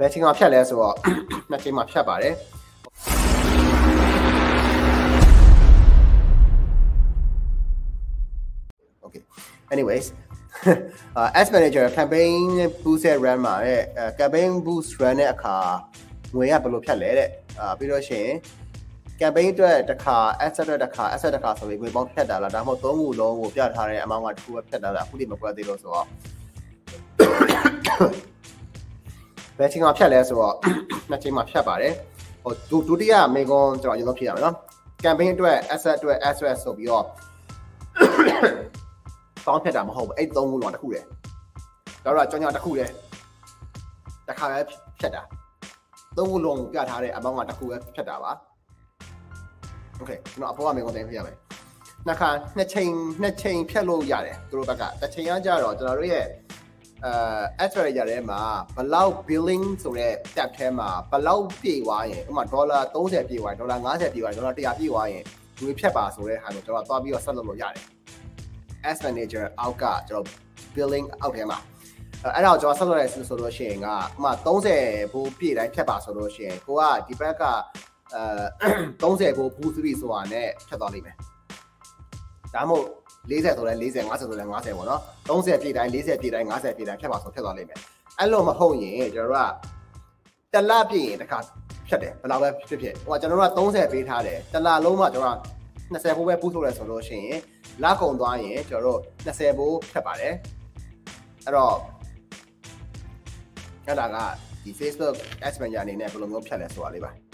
ဘယ်ချိန်မှာဖြတ်လဲဆိုတော့နှစ်ချိန်မှာဖြတ်ပါတယ် okay anyways uh, as manager campaign boost ရဲ့ run မှာတဲ့ campaign boost run တဲ့အခါငွေကဘယ်လိုဖြတ်လဲတဲ့အာပြီးတော့ရှင် campaign အတွက်တစ်ခါ asset အတွက်တစ်ခါ asset တစ်ခါဆိုပြီးငွေပေါင်းဖြတ်တာလားဒါမှမဟုတ်သုံးခုလုံးကိုပြထားတဲ့ amount ကတစ်ခုပဲဖြတ်တာလားအခုဒီမကွက်သေးလို့ဆိုတော့ ဘယ်ချိန်မှာဖြတ်လဲဆိုတော့နှစ်ချိန်မှာဖြတ်ပါတယ်ဟိုဒုဒုတိယမေကွန်ကျွန်တော်အရင်ဆုံးဖြည့်ရမယ်နော် campaign အတွက် asset အတွက် asset ဆိုပြီးတော့ပေါင်းဖြတ်တာမဟုတ်ဘူးအဲ့သုံးခုလုံးတစ်ခုလေဒါတော့ကြောင်ကြောင်တစ်ခုလေတစ်ခါပဲဖြတ်တာသုံးခုလုံးပြထားတဲ့ amount ကတစ်ခုပဲဖြတ်တာပါโอเคကျွန်တော်အပေါ်ကမေကွန်တင်ပြရမယ်နှစ်ခါနှစ်ချိန်နှစ်ချိန်ဖြတ်လို့ရတယ်သူတို့ဘက်ကတစ်ချိန်ကကြတော့ကျွန်တော်တို့ရဲ့ အဲ ad strategy ထဲမှာဘလောက် billing ဆိုတဲ့ tab ထဲမှာဘလောက်ပြေသွားရင်ဥပမာဒေါ်လာ30ပြေသွားရင်ဒေါ်လာ50ပြေသွားရင်ဒေါ်လာ100ပြေသွားရင်ငွေဖြတ်ပါဆိုတဲ့ဟာကိုကျွန်တော်သွားပြီးတော့ဆက်လုပ်လို့ရတယ် as manager အောက်ကကျွန်တော် billing အောက်ထဲမှာအဲ့ဒါကိုကျွန်တော်ဆက်လုပ်ရဲဆိုလို့ရှိရင်ကဥပမာ30ဘူးပြည့်တိုင်းဖြတ်ပါဆိုလို့ရှိရင်ကိုကဒီဘက်ကအဲ30ဘူးဘူး3ဆိုတာနဲ့ဖြတ်သွားလိမ့်မယ်ဒါမှမဟုတ် 40ဆိုလဲ40 50ဆိုလဲ50ပေါ့နော်30ပြည့်တိုင်း40ပြည့်တိုင်း50ပြည့်တိုင်းဖြတ်ပါဆိုဖြတ်သွားလိမ့်မယ်အဲ့လိုမဟုတ်ရင်ကျွန်တော်တို့ကတလပြည့်ရင်တစ်ခါဖြတ်တယ်ဘယ်လောက်ပဲဖြစ်ဖြစ်ဟိုကကျွန်တော်တို့က30ပေးထားတယ်တလလုံးမှကျွန်တော်20ဘူးပဲပူးထုတ်လဲဆိုလို့ရှိရင်လကုံသွားရင်ကျွန်တော်တို့20ဘူးဖြတ်ပါတယ်အဲ့တော့အဲ့ဒါကဒီ Facebook Ads Manager အနေနဲ့ဘယ်လိုမျိုးဖြတ်လဲဆိုတာလေးပါ